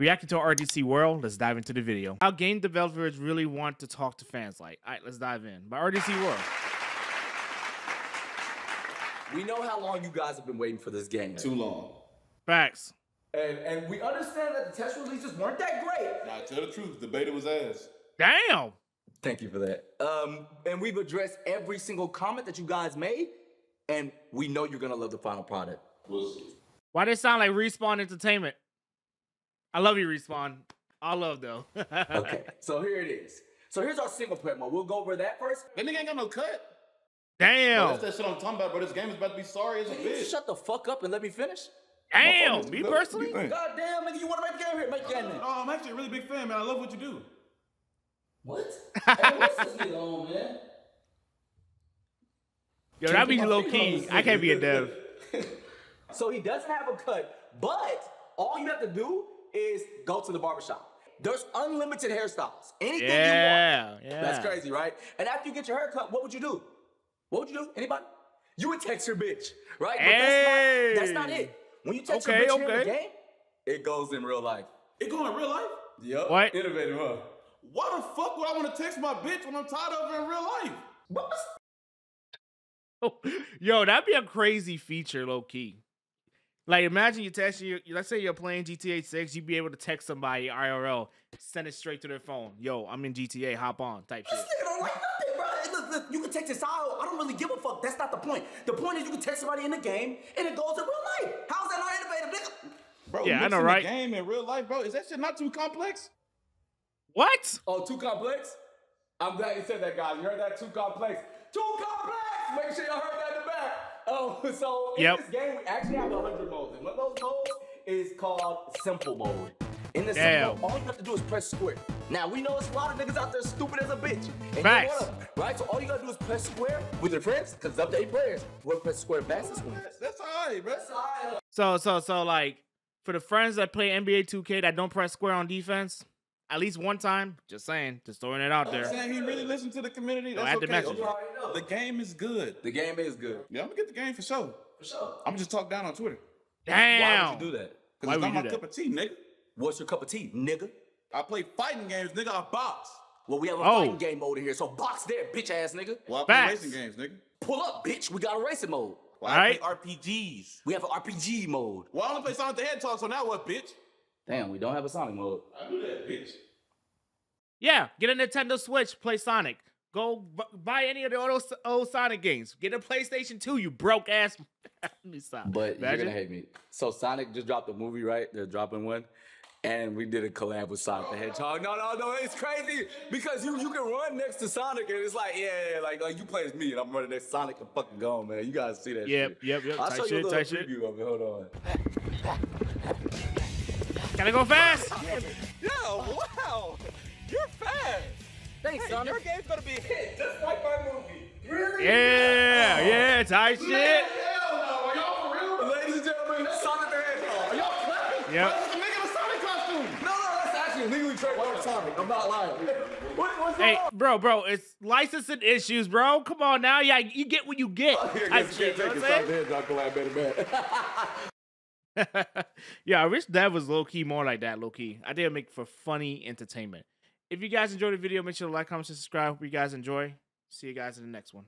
Reacting to RDC World, let's dive into the video. How game developers really want to talk to fans like. All right, let's dive in. By RDC World. We know how long you guys have been waiting for this game. Too long. Facts. And and we understand that the test releases weren't that great. Now tell the truth, the beta was ass. Damn. Thank you for that. Um, and we've addressed every single comment that you guys made, and we know you're gonna love the final product. Was Why they sound like Respawn Entertainment? I love you, Respawn. I love though. Okay, so here it is. So here's our single player mode. We'll go over that first. that nigga ain't got no cut. Damn. Bro, that's that shit I'm talking about, bro. This game is about to be sorry as a Can you bitch. shut the fuck up and let me finish? Damn. Me look, personally? you think? God damn, nigga, you wanna make the game here? Make the game then. Oh, I'm actually a really big fan, man. I love what you do. What? hey, what's this nigga on, man? Yo, that be low key. I can't be a dev. So he doesn't have a cut, but all you have to do is go to the barbershop. There's unlimited hairstyles. Anything you want. Yeah. Yeah. That's crazy, right? And after you get your haircut, what would you do? What would you do? Anybody? You would text your bitch, right? But Hey. that's, not, that's not it. When you text Okay, your bitch here in the game, it goes in real life. It goes in real life? Yup. What? Innovative, huh? Why the fuck would I want to text my bitch when I'm tired of her in real life? What? Yo, that'd be a crazy feature, low key. Like, imagine you text you. Let's say you're playing GTA 6, you'd be able to text somebody IRL, send it straight to their phone. Yo, I'm in GTA, hop on, type shit. This nigga don't like nothing, bro. Look, look, you can text this out. I don't really give a fuck. That's not the point. The point is you can text somebody in the game and it goes in real life. How's that not innovative, nigga? Bro, Yeah, I know, mixing right? The game in real life, bro. Is that shit not too complex? What? Oh, too complex? I'm glad you said that, guys. You heard that? Too complex. Too complex! Make sure y'all heard that in the back. Oh, so in Yep. this game, we actually have 100 is called simple mode. In the Damn. simple mode, all you have to do is press square. Now, we know it's a lot of niggas out there stupid as a bitch. And Facts. you're one right? So all you gotta do is press square with your friends, because it's up to eight players. You wanna press square fastest one. That's, that's all right, bro. So, so, so, like, for the friends that play NBA 2K that don't press square on defense, at least one time, just saying, just throwing it out I'm there. saying he really listened to the community. Don't That's have to okay. mention You already know. The game is good. The game is good. Yeah, I'm gonna get the game for sure. For sure. I'm gonna just talk down on Twitter. Damn. Why would you do that? Cause Why it's would not you my do that? cup of tea, nigga. What's your cup of tea, nigga? I play fighting games, nigga. I box. Well, we have a Oh. fighting game mode in here, so box there, bitch ass nigga. Well, I play Facts. racing games, nigga. Pull up, bitch. We got a racing mode. Well, Alright. I play RPGs. We have an RPG mode. Well, I only play Sonic the Hedgehog, so now what, bitch? Damn, we don't have a Sonic mode. I do that, bitch. Yeah, get a Nintendo Switch, play Sonic. Go buy any of the old, old Sonic games. Get a PlayStation 2, you broke ass. Me stop. But Imagine. you're gonna hate me. So Sonic just dropped a movie, right? They're dropping one. And we did a collab with Sonic the Hedgehog. No, no, no, it's crazy because you you can run next to Sonic and it's like, yeah, yeah, like like you play as me and I'm running next to Sonic and fucking gone, man. You gotta see that Yep, shit. yep, yep. I'll Tight show shit, you a little shit. preview of it. Hold on. Gotta go fast. Yo, wow! You're fast! Thanks, Hey, your game's gonna be a hit, just like my movie. Really? Yeah, yeah, tight shit. Hell no, are y'all for real? Ladies and gentlemen, Sonic the Hedgehog. Are y'all clapping? Yep. It's a nigga in a Sonic costume. No, no, that's actually legally trademarked Sonic. I'm not lying. What, what's Hey, bro, bro, it's licensing issues, bro. Come on now. Yeah, you get what you get. I guess you shit, can't take it. Sonic the Hedgehog collab better yeah, I wish that was low key more like that, low key. I did make for funny entertainment. If you guys enjoyed the video, make sure to like, comment, and subscribe. Hope you guys enjoy. See you guys in the next one.